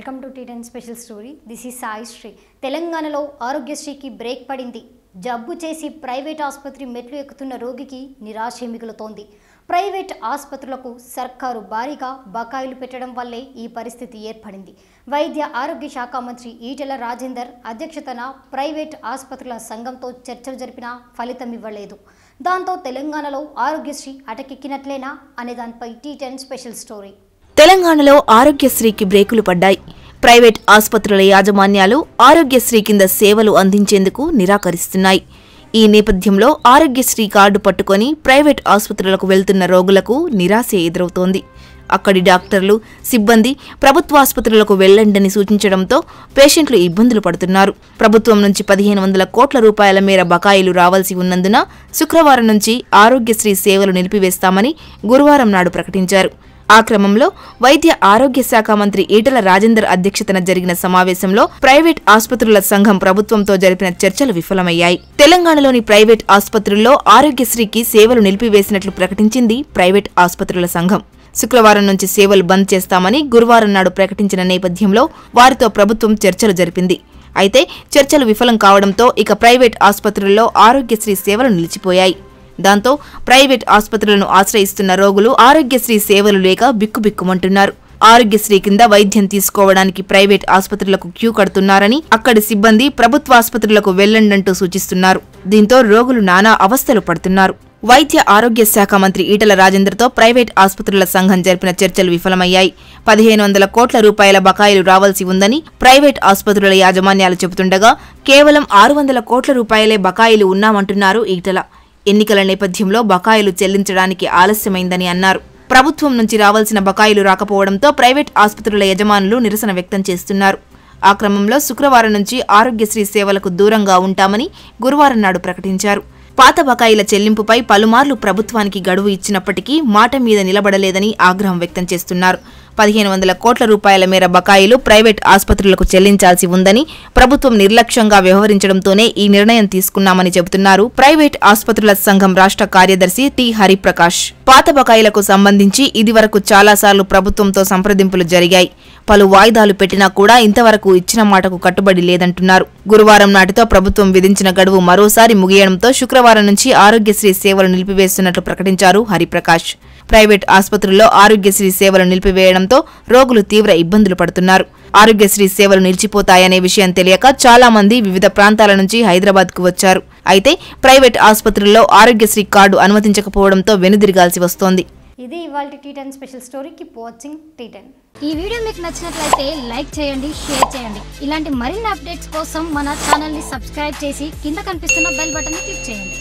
Welcome to T ten special story. This ఈ సాయి శ్రీ. తెలంగాణలో ఆరోగ్యశ్రీకి బ్రేక్ పడింది. జబ్బు చేసి ప్రైవేట్ ఆసుపత్రి మెట్లు ఎక్కుతున్న రోగికి నిరాశ మిగులుతోంది ప్రైవేట్ ఆసుపత్రులకు సర్కారు భారీగా బకాయిలు పెట్టడం వల్లే ఈ పరిస్థితి ఏర్పడింది. వైద్య ఆరోగ్య శాఖ మంత్రి ఈటెల రాజేందర్ అధ్యక్షతన ప్రైవేట్ ఆసుపత్రుల సంఘంతో చర్చలు జరిపినా ఫలితం ఇవ్వలేదు. దాంతో తెలంగాణలో ఆరోగ్యశ్రీ అటకెక్కినట్లేనా అనే దానిపై టీ టెన్ స్పెషల్ స్టోరీ. తెలంగాణలో ఆరోగ్యశ్రీకి బ్రేకులు పడ్డాయి. ప్రైవేట్ ఆసుపత్రుల యాజమాన్యాలు ఆరోగ్యశ్రీ కింద సేవలు అందించేందుకు నిరాకరిస్తున్నాయి. ఈ నేపథ్యంలో ఆరోగ్యశ్రీ కార్డు పట్టుకొని ప్రైవేట్ ఆసుపత్రులకు వెళ్తున్న రోగులకు నిరాశ ఎదురవుతోంది. అక్కడి డాక్టర్లు సిబ్బంది ప్రభుత్వాసుపత్రులకు వెళ్ళండని సూచించడంతో పేషెంట్లు ఇబ్బందులు పడుతున్నారు. ప్రభుత్వం నుంచి పదిహేను వందల కోట్ల రూపాయల మేర బకాయిలు రావాల్సి ఉన్నందున శుక్రవారం నుంచి ఆరోగ్యశ్రీ సేవలు నిలిపివేస్తామని గురువారం నాడు ప్రకటించారు. ఆ క్రమంలో వైద్య ఆరోగ్య శాఖ మంత్రి ఈటల రాజేందర్ అధ్యక్షతన జరిగిన సమావేశంలో ప్రైవేట్ ఆసుపత్రుల సంఘం ప్రభుత్వంతో జరిపిన చర్చలు విఫలమయ్యాయి. తెలంగాణలోని ప్రైవేట్ ఆసుపత్రుల్లో ఆరోగ్యశ్రీకి సేవలు నిలిపివేసినట్లు ప్రకటించింది ప్రైవేట్ ఆసుపత్రుల సంఘం. శుక్రవారం నుంచి సేవలు బంద్ చేస్తామని గురువారం నాడు ప్రకటించిన నేపథ్యంలో వారితో ప్రభుత్వం చర్చలు జరిపింది. అయితే చర్చలు విఫలం కావడంతో ఇక ప్రైవేట్ ఆసుపత్రుల్లో ఆరోగ్యశ్రీ సేవలు నిలిచిపోయాయి. దాంతో ప్రైవేట్ ఆసుపత్రులను ఆశ్రయిస్తున్న రోగులు ఆరోగ్యశ్రీ సేవలు లేక బిక్కుబిక్కుమంటున్నారు. ఆరోగ్యశ్రీ కింద వైద్యం తీసుకోవడానికి ప్రైవేట్ ఆసుపత్రులకు క్యూ కడుతున్నారని అక్కడి సిబ్బంది ప్రభుత్వ ఆసుపత్రులకు వెళ్ళండంటూ సూచిస్తున్నారు. దీంతో రోగులు నానా అవస్థలు పడుతున్నారు. వైద్య ఆరోగ్య శాఖ మంత్రి ఈటల రాజేందర్తో ప్రైవేట్ ఆసుపత్రుల సంఘం జరిపిన చర్చలు విఫలమయ్యాయి. పదిహేను వందల కోట్ల రూపాయల బకాయిలు రావాల్సి ఉందని ప్రైవేట్ ఆసుపత్రుల యాజమాన్యాలు చెబుతుండగా కేవలం ఆరు వందల కోట్ల రూపాయలే బకాయిలు ఉన్నామంటున్నారు ఈటల. ఎన్నికల నేపథ్యంలో బకాయిలు చెల్లించడానికి ఆలస్యమైందని అన్నారు. ప్రభుత్వం నుంచి రావాల్సిన బకాయిలు రాకపోవడంతో ప్రైవేట్ ఆసుపత్రుల యజమానులు నిరసన వ్యక్తం చేస్తున్నారు. ఆ క్రమంలో శుక్రవారం నుంచి ఆరోగ్యశ్రీ సేవలకు దూరంగా ఉంటామని గురువారం నాడు ప్రకటించారు. పాత బకాయిల చెల్లింపుపై పలుమార్లు ప్రభుత్వానికి గడువు ఇచ్చినప్పటికీ మాట మీద నిలబడలేదని ఆగ్రహం వ్యక్తం చేస్తున్నారు. పదిహేను వందల కోట్ల రూపాయల మేర బకాయిలు ప్రైవేట్ ఆసుపత్రులకు చెల్లించాల్సి ఉందని ప్రభుత్వం నిర్లక్ష్యంగా వ్యవహరించడంతోనే ఈ నిర్ణయం తీసుకున్నామని చెబుతున్నారు ప్రైవేట్ ఆసుపత్రుల సంఘం రాష్ట్ర కార్యదర్శి టి హరిప్రకాష్. పాత బకాయిలకు సంబంధించి ఇదివరకు చాలాసార్లు ప్రభుత్వంతో సంప్రదింపులు జరిగాయి. పలు వాయిదాలు పెట్టినా కూడా ఇంతవరకు ఇచ్చిన మాటకు కట్టుబడి లేదంటున్నారు. గురువారం నాటితో ప్రభుత్వం విధించిన గడువు మరోసారి ముగియడంతో శుక్రవారం నుంచి ఆరోగ్యశ్రీ సేవలు నిలిపివేస్తున్నట్లు ప్రకటించారు హరిప్రకాష్. ప్రైవేట్ ఆసుపత్రుల్లో ఆరోగ్యశ్రీ సేవలు నిలిపివేయడంతో రోగులు తీవ్ర ఇబ్బందులు పడుతున్నారు. ఆరోగ్యశ్రీ సేవలు నిలిచిపోతాయనే విషయం తెలియక చాలా మంది వివిధ ప్రాంతాల నుంచి హైదరాబాద్కు వచ్చారు. అయితే ప్రైవేట్ ఆసుపత్రుల్లో ఆరోగ్యశ్రీ కార్డు అనుమతించకపోవడంతో వెనుదిరగాల్సి వస్తోంది. ఇది ఇవాళ T ten special story keep watching T ten ఈ వీడియో మీకు నచ్చినట్లయితే లైక్ చేయండి షేర్ చేయండి. ఇలాంటి మరిన్ని అప్డేట్స్ కోసం మన ఛానల్ని సబ్స్క్రైబ్ చేసి కింద కనిపిస్తున్న బెల్ బటన్ని క్లిక్ చేయండి.